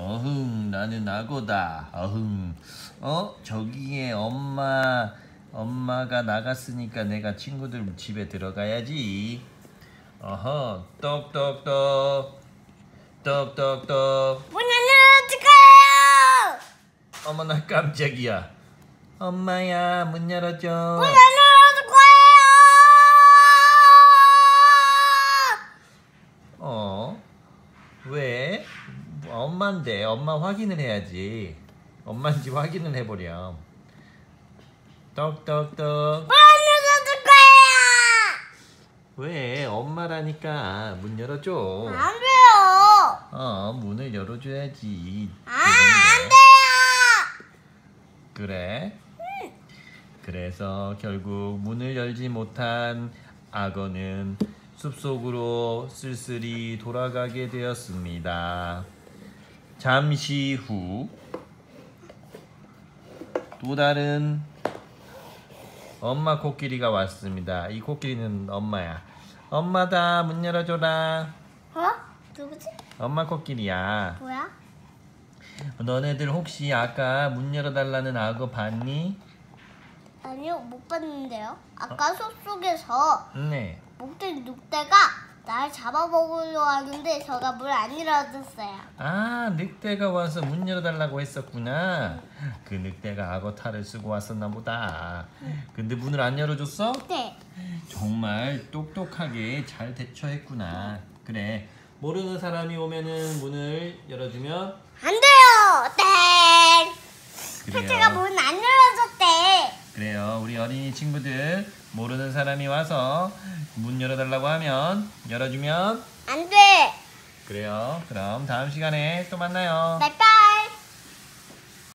어흥 나는 악어다 어흥 어 저기에 엄마 엄마가 나갔으니까 내가 친구들 집에 들어가야지 어허 똑똑똑 똑똑똑 문 열어줄까요? 어머나 깜짝이야 엄마야 문 열어줘 문 열어줄 거예요. 어? 왜? 엄마인데 엄마 확인을 해야지 엄마인지 확인을 해보렴 똑똑똑 문 열어줄 거예요. 왜? 엄마라니까 문 열어줘 안 돼요. 어 문을 열어줘야지 아, 안 돼요. 그래? 그래서 결국 문을 열지 못한 악어는 숲속으로 쓸쓸히 돌아가게 되었습니다. 잠시 후 또 다른 엄마 코끼리가 왔습니다. 이 코끼리는 엄마야. 엄마다 문 열어줘라. 어? 누구지? 엄마 코끼리야. 뭐야? 너네들 혹시 아까 문 열어달라는 악어 봤니? 아니요, 못 봤는데요. 아까 숲 속에서 네. 목들 늑대가 날 잡아먹으려 하는데 저가 물 안 열어줬어요. 아, 늑대가 와서 문 열어달라고 했었구나. 그 늑대가 악어 탈을 쓰고 왔었나 보다. 근데 문을 안 열어줬어? 네. 정말 똑똑하게 잘 대처했구나. 그래. 모르는 사람이 오면은 문을 열어주면 안 돼요. 땡. 그래요. 제가 문 안 열어줬대. 그래요. 우리 어린이 친구들 모르는 사람이 와서 문 열어달라고 하면 열어주면 안 돼. 그래요. 그럼 다음 시간에 또 만나요. 빠이빠이.